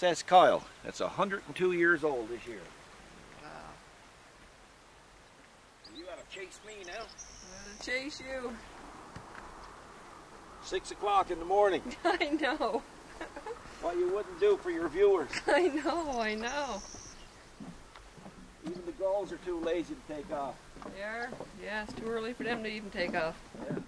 That's Kyle. That's 102 years old this year. Wow. You gotta chase me now. I'm to chase you. Six o'clock in the morning. I know. What you wouldn't do for your viewers. I know, I know. Even the gulls are too lazy to take off. They are? Yeah, it's too early for them to even take off. Yeah.